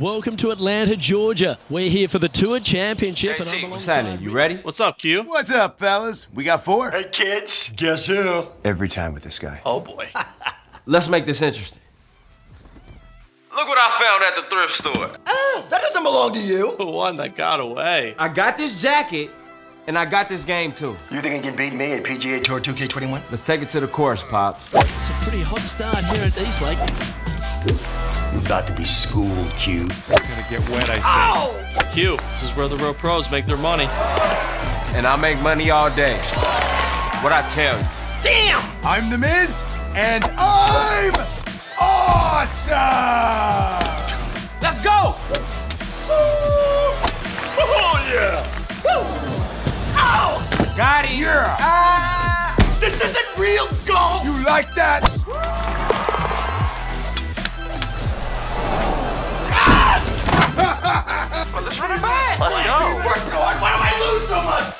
Welcome to Atlanta, Georgia. We're here for the Tour Championship. and I'm JT, what's alongside happening? You ready? What's up, Q? What's up, fellas? We got four. Hey kids, guess who? Every time with this guy. Oh boy. Let's make this interesting. Look what I found at the thrift store. Ah, that doesn't belong to you. The one that got away. I got this jacket, and I got this game too. You think you can beat me at PGA Tour 2K21? Let's take it to the course, Pop. It's a pretty hot start here at Eastlake. You're about to be schooled, Q. gonna get wet, I think. Ow! Q, this is where the real pros make their money. And I make money all day. What I tell you. Damn! I'm the Miz, and I'm awesome! Let's go! Oh yeah! Ow! Got it. Yeah! Ah! This isn't real golf! You like that? Let's go. Why do I lose so much?